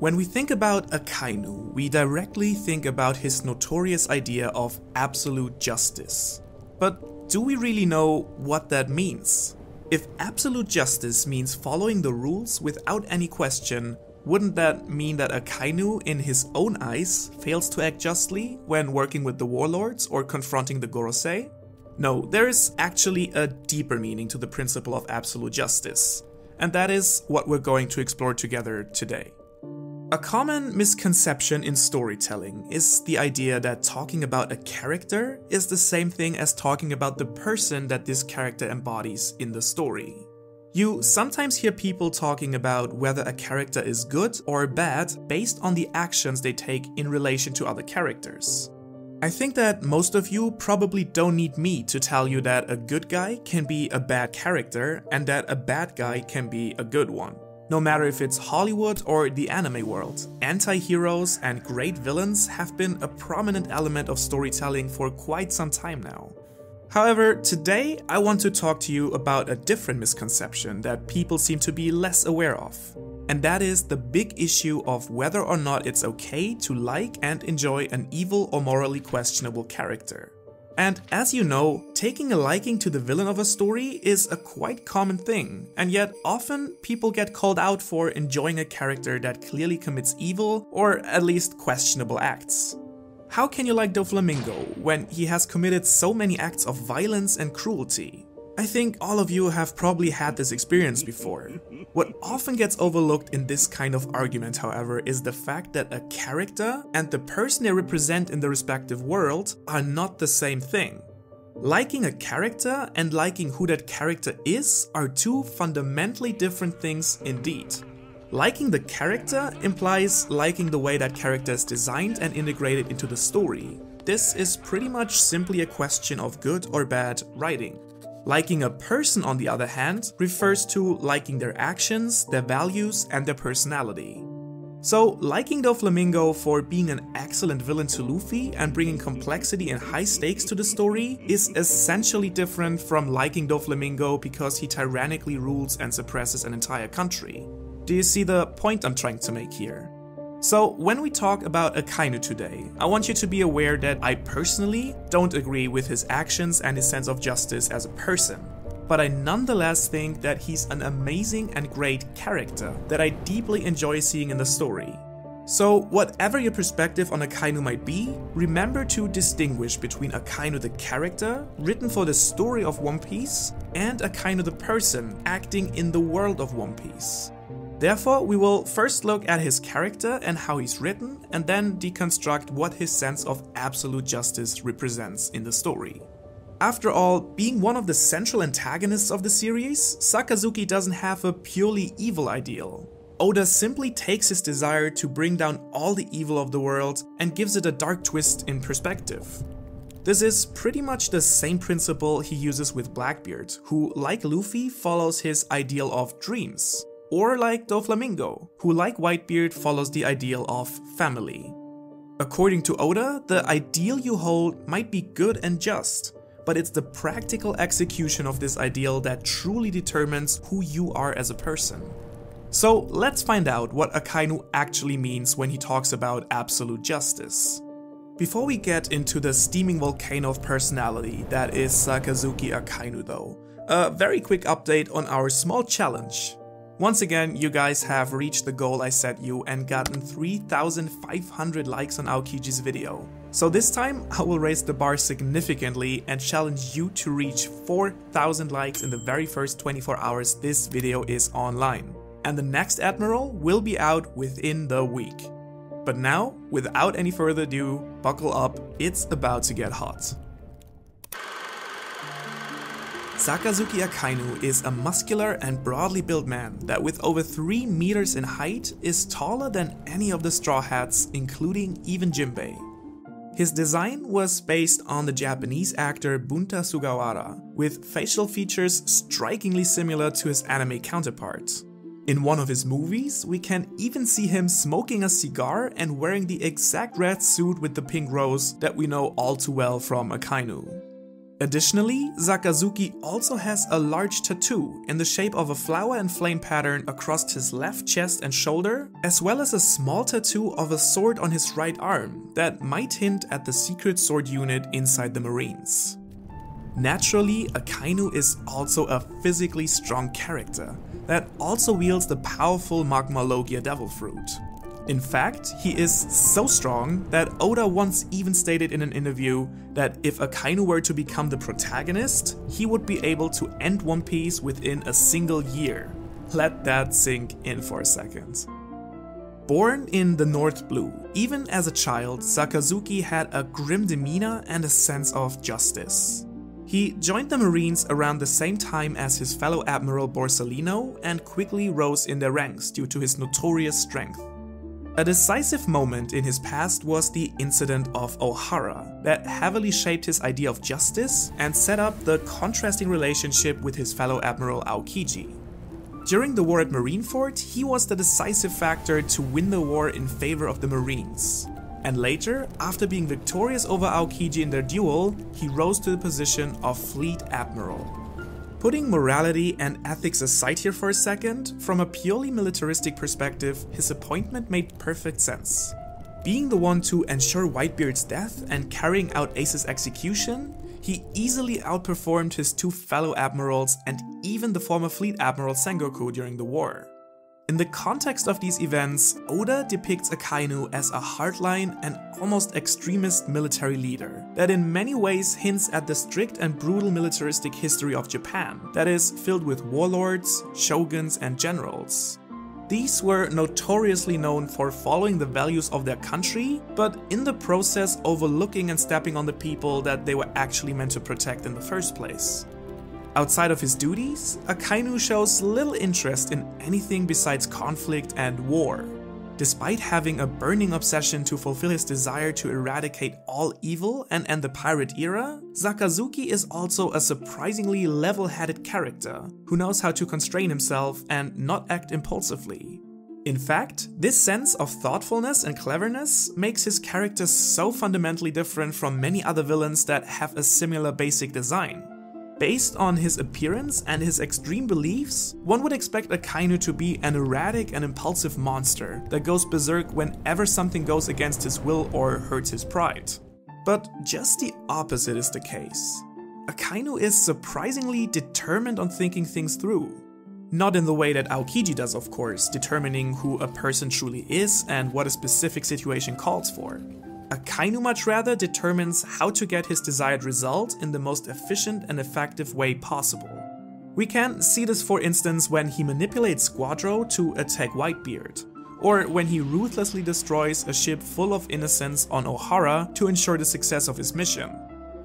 When we think about Akainu, we directly think about his notorious idea of absolute justice. But do we really know what that means? If absolute justice means following the rules without any question, wouldn't that mean that Akainu, in his own eyes, fails to act justly when working with the warlords or confronting the Gorosei? No, there is actually a deeper meaning to the principle of absolute justice, and that is what we're going to explore together today. A common misconception in storytelling is the idea that talking about a character is the same thing as talking about the person that this character embodies in the story. You sometimes hear people talking about whether a character is good or bad based on the actions they take in relation to other characters. I think that most of you probably don't need me to tell you that a good guy can be a bad character and that a bad guy can be a good one. No matter if it's Hollywood or the anime world, anti-heroes and great villains have been a prominent element of storytelling for quite some time now. However, today I want to talk to you about a different misconception that people seem to be less aware of. And that is the big issue of whether or not it's okay to like and enjoy an evil or morally questionable character. And as you know, taking a liking to the villain of a story is a quite common thing, and yet often people get called out for enjoying a character that clearly commits evil or at least questionable acts. How can you like Doflamingo when he has committed so many acts of violence and cruelty? I think all of you have probably had this experience before. What often gets overlooked in this kind of argument, however, is the fact that a character and the person they represent in the respective world are not the same thing. Liking a character and liking who that character is are two fundamentally different things indeed. Liking the character implies liking the way that character is designed and integrated into the story. This is pretty much simply a question of good or bad writing. Liking a person, on the other hand, refers to liking their actions, their values, and their personality. So, liking Doflamingo for being an excellent villain to Luffy and bringing complexity and high stakes to the story is essentially different from liking Doflamingo because he tyrannically rules and suppresses an entire country. Do you see the point I'm trying to make here? So when we talk about Akainu today, I want you to be aware that I personally don't agree with his actions and his sense of justice as a person. But I nonetheless think that he's an amazing and great character that I deeply enjoy seeing in the story. So whatever your perspective on Akainu might be, remember to distinguish between Akainu the character, written for the story of One Piece, and Akainu the person, acting in the world of One Piece. Therefore, we will first look at his character and how he's written, and then deconstruct what his sense of absolute justice represents in the story. After all, being one of the central antagonists of the series, Sakazuki doesn't have a purely evil ideal. Oda simply takes his desire to bring down all the evil of the world and gives it a dark twist in perspective. This is pretty much the same principle he uses with Blackbeard, who, like Luffy, follows his ideal of dreams or like Doflamingo, who like Whitebeard follows the ideal of family. According to Oda, the ideal you hold might be good and just, but it's the practical execution of this ideal that truly determines who you are as a person. So let's find out what Akainu actually means when he talks about absolute justice. Before we get into the steaming volcano of personality that is Sakazuki Akainu though, a very quick update on our small challenge. Once again, you guys have reached the goal I set you and gotten 3500 likes on Aokiji's video. So this time, I will raise the bar significantly and challenge you to reach 4000 likes in the very first 24 hours this video is online. And the next Admiral will be out within the week. But now, without any further ado, buckle up, it's about to get hot. Sakazuki Akainu is a muscular and broadly built man that with over 3 meters in height is taller than any of the Straw Hats, including even Jinbei. His design was based on the Japanese actor Bunta Sugawara, with facial features strikingly similar to his anime counterpart. In one of his movies, we can even see him smoking a cigar and wearing the exact red suit with the pink rose that we know all too well from Akainu. Additionally, Sakazuki also has a large tattoo in the shape of a flower and flame pattern across his left chest and shoulder, as well as a small tattoo of a sword on his right arm that might hint at the secret sword unit inside the Marines. Naturally, Akainu is also a physically strong character that also wields the powerful Magma Logia Devil Fruit. In fact, he is so strong that Oda once even stated in an interview that if Akainu were to become the protagonist, he would be able to end One Piece within a single year. Let that sink in for a second. Born in the North Blue, even as a child, Sakazuki had a grim demeanor and a sense of justice. He joined the Marines around the same time as his fellow Admiral Borsalino and quickly rose in their ranks due to his notorious strength. A decisive moment in his past was the incident of Ohara that heavily shaped his idea of justice and set up the contrasting relationship with his fellow Admiral Aokiji. During the war at Marineford, he was the decisive factor to win the war in favor of the Marines. And later, after being victorious over Aokiji in their duel, he rose to the position of Fleet Admiral. Putting morality and ethics aside here for a second, from a purely militaristic perspective, his appointment made perfect sense. Being the one to ensure Whitebeard's death and carrying out Ace's execution, he easily outperformed his two fellow admirals and even the former fleet admiral Sengoku during the war. In the context of these events, Oda depicts Akainu as a hardline and almost extremist military leader that in many ways hints at the strict and brutal militaristic history of Japan that is filled with warlords, shoguns, and generals. These were notoriously known for following the values of their country, but in the process overlooking and stepping on the people that they were actually meant to protect in the first place. Outside of his duties, Akainu shows little interest in anything besides conflict and war. Despite having a burning obsession to fulfill his desire to eradicate all evil and end the pirate era, Sakazuki is also a surprisingly level-headed character who knows how to constrain himself and not act impulsively. In fact, this sense of thoughtfulness and cleverness makes his character so fundamentally different from many other villains that have a similar basic design. Based on his appearance and his extreme beliefs, one would expect Akainu to be an erratic and impulsive monster that goes berserk whenever something goes against his will or hurts his pride. But just the opposite is the case. Akainu is surprisingly determined on thinking things through. Not in the way that Aokiji does, of course, determining who a person truly is and what a specific situation calls for. Akainu much rather determines how to get his desired result in the most efficient and effective way possible. We can see this for instance when he manipulates Squardo to attack Whitebeard, or when he ruthlessly destroys a ship full of innocents on Ohara to ensure the success of his mission.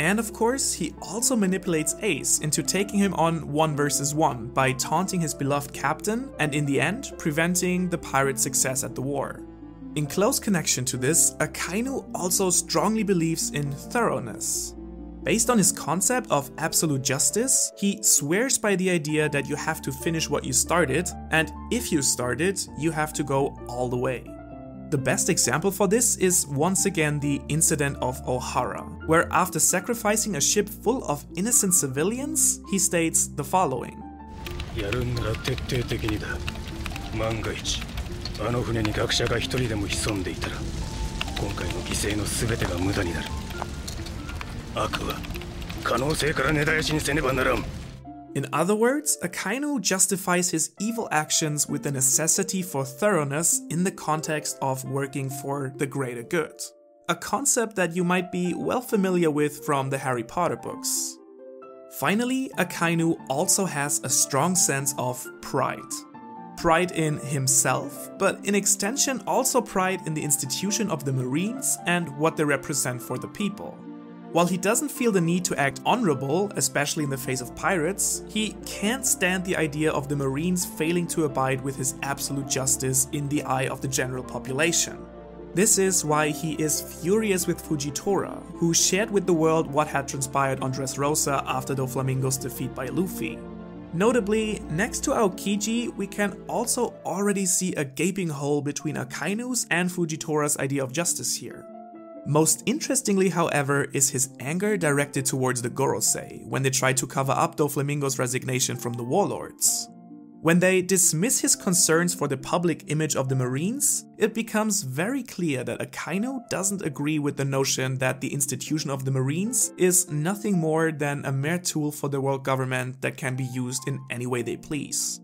And of course, he also manipulates Ace into taking him on 1 versus 1 by taunting his beloved captain and in the end, preventing the pirate's success at the war. In close connection to this, Akainu also strongly believes in thoroughness. Based on his concept of absolute justice, he swears by the idea that you have to finish what you started, and if you started, you have to go all the way. The best example for this is once again the incident of Ohara, where after sacrificing a ship full of innocent civilians, he states the following. あの船に学者が一人でも潜んでいたら今回の犠牲の全てが無駄になる悪は可能性から根絶やしにせねばならん In other words, Akainu justifies his evil actions with the necessity for thoroughness in the context of working for the greater good. A concept that you might be well familiar with from the Harry Potter books. Finally, Akainu also has a strong sense of pride pride in himself, but in extension also pride in the institution of the Marines and what they represent for the people. While he doesn't feel the need to act honorable, especially in the face of pirates, he can't stand the idea of the Marines failing to abide with his absolute justice in the eye of the general population. This is why he is furious with Fujitora, who shared with the world what had transpired on Dressrosa after Doflamingo's defeat by Luffy. Notably, next to Aokiji, we can also already see a gaping hole between Akainu's and Fujitora's idea of justice here. Most interestingly, however, is his anger directed towards the Gorosei when they try to cover up Doflamingo's resignation from the warlords. When they dismiss his concerns for the public image of the Marines, it becomes very clear that Akainu doesn't agree with the notion that the institution of the Marines is nothing more than a mere tool for the world government that can be used in any way they please.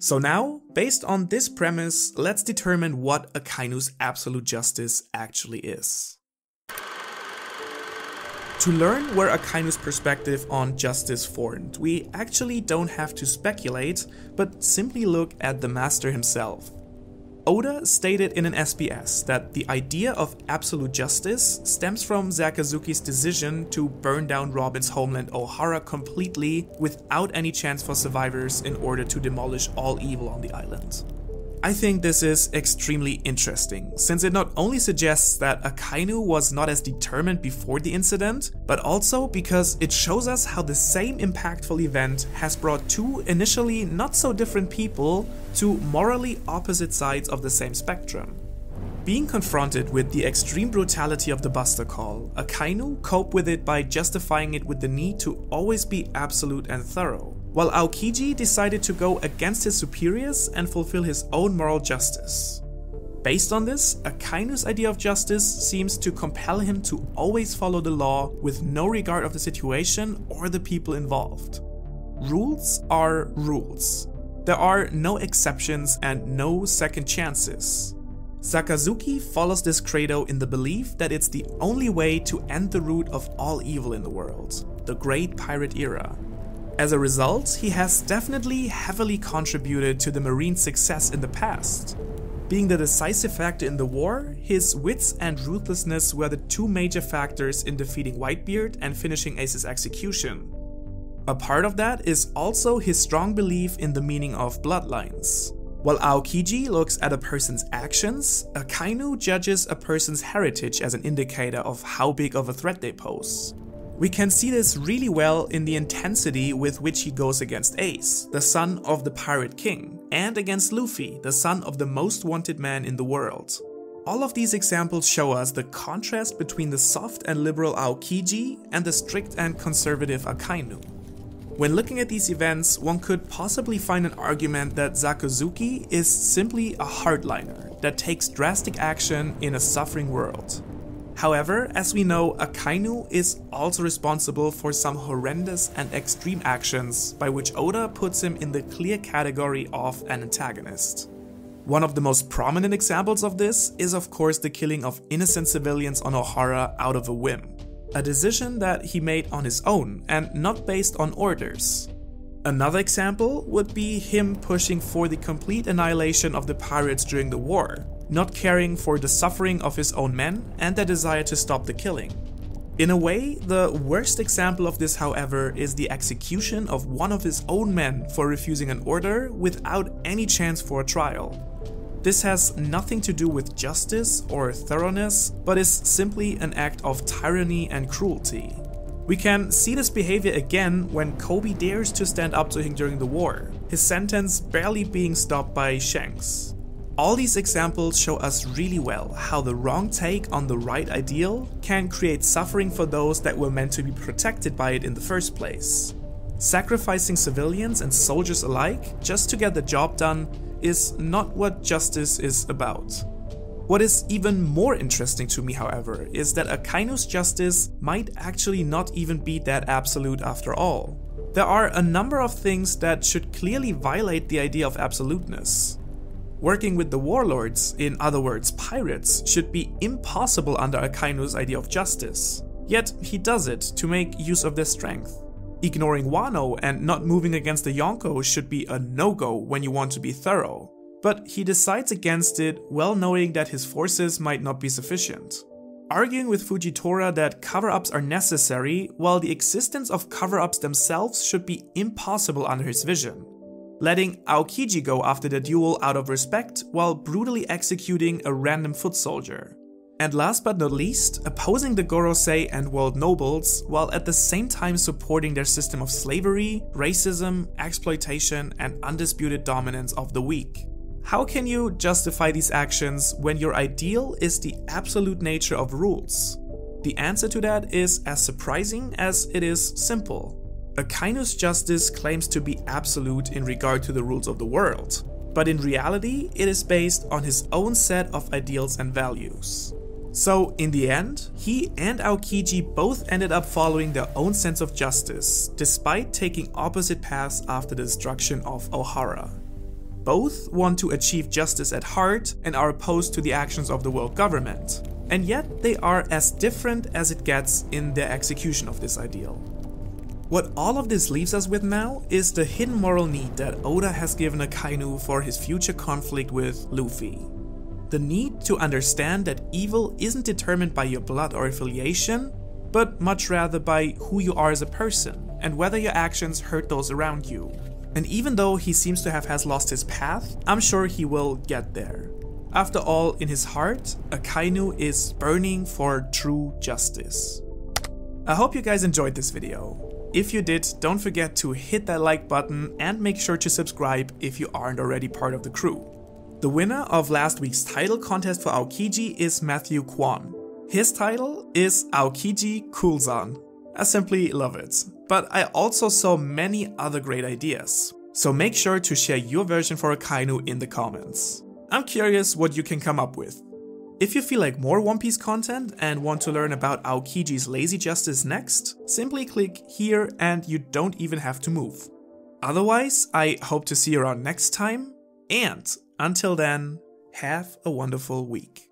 So now, based on this premise, let's determine what Akainu's absolute justice actually is. To learn where Akainu's perspective on justice formed, we actually don't have to speculate, but simply look at the master himself. Oda stated in an SBS that the idea of absolute justice stems from Sakazuki's decision to burn down Robin's homeland Ohara completely without any chance for survivors in order to demolish all evil on the island. I think this is extremely interesting, since it not only suggests that Akainu was not as determined before the incident, but also because it shows us how the same impactful event has brought two initially not so different people to morally opposite sides of the same spectrum. Being confronted with the extreme brutality of the Buster Call, Akainu coped with it by justifying it with the need to always be absolute and thorough while Aokiji decided to go against his superiors and fulfill his own moral justice. Based on this, Akainu's idea of justice seems to compel him to always follow the law with no regard of the situation or the people involved. Rules are rules. There are no exceptions and no second chances. Sakazuki follows this credo in the belief that it's the only way to end the root of all evil in the world, the Great Pirate Era, as a result, he has definitely heavily contributed to the Marine's success in the past. Being the decisive factor in the war, his wits and ruthlessness were the two major factors in defeating Whitebeard and finishing Ace's execution. A part of that is also his strong belief in the meaning of bloodlines. While Aokiji looks at a person's actions, Akainu judges a person's heritage as an indicator of how big of a threat they pose. We can see this really well in the intensity with which he goes against Ace, the son of the Pirate King, and against Luffy, the son of the most wanted man in the world. All of these examples show us the contrast between the soft and liberal Aokiji and the strict and conservative Akainu. When looking at these events, one could possibly find an argument that Sakazuki is simply a hardliner that takes drastic action in a suffering world. However, as we know, Akainu is also responsible for some horrendous and extreme actions by which Oda puts him in the clear category of an antagonist. One of the most prominent examples of this is of course the killing of innocent civilians on Ohara out of a whim. A decision that he made on his own and not based on orders. Another example would be him pushing for the complete annihilation of the pirates during the war, not caring for the suffering of his own men and their desire to stop the killing. In a way, the worst example of this, however, is the execution of one of his own men for refusing an order without any chance for a trial. This has nothing to do with justice or thoroughness, but is simply an act of tyranny and cruelty. We can see this behavior again when Koby dares to stand up to him during the war, his sentence barely being stopped by Shanks. All these examples show us really well how the wrong take on the right ideal can create suffering for those that were meant to be protected by it in the first place. Sacrificing civilians and soldiers alike just to get the job done is not what justice is about. What is even more interesting to me, however, is that Akainu's justice might actually not even be that absolute after all. There are a number of things that should clearly violate the idea of absoluteness. Working with the warlords, in other words pirates, should be impossible under Akainu's idea of justice. Yet he does it to make use of their strength. Ignoring Wano and not moving against the Yonko should be a no-go when you want to be thorough. But he decides against it, well knowing that his forces might not be sufficient. Arguing with Fujitora that cover-ups are necessary, while the existence of cover-ups themselves should be impossible under his vision letting Aokiji go after the duel out of respect while brutally executing a random foot soldier. And last but not least, opposing the Gorosei and world nobles while at the same time supporting their system of slavery, racism, exploitation, and undisputed dominance of the weak. How can you justify these actions when your ideal is the absolute nature of rules? The answer to that is as surprising as it is simple. Akainu's justice claims to be absolute in regard to the rules of the world, but in reality, it is based on his own set of ideals and values. So, in the end, he and Aokiji both ended up following their own sense of justice, despite taking opposite paths after the destruction of Ohara. Both want to achieve justice at heart and are opposed to the actions of the world government, and yet they are as different as it gets in their execution of this ideal. What all of this leaves us with now is the hidden moral need that Oda has given Akainu for his future conflict with Luffy. The need to understand that evil isn't determined by your blood or affiliation, but much rather by who you are as a person and whether your actions hurt those around you. And even though he seems to have has lost his path, I'm sure he will get there. After all, in his heart, Akainu is burning for true justice. I hope you guys enjoyed this video. If you did, don't forget to hit that like button and make sure to subscribe if you aren't already part of the crew. The winner of last week's title contest for Aokiji is Matthew Kwan. His title is Aokiji Coolzan. I simply love it. But I also saw many other great ideas. So make sure to share your version for Akainu in the comments. I'm curious what you can come up with. If you feel like more One Piece content and want to learn about Aokiji's lazy justice next, simply click here and you don't even have to move. Otherwise, I hope to see you around next time, and until then, have a wonderful week.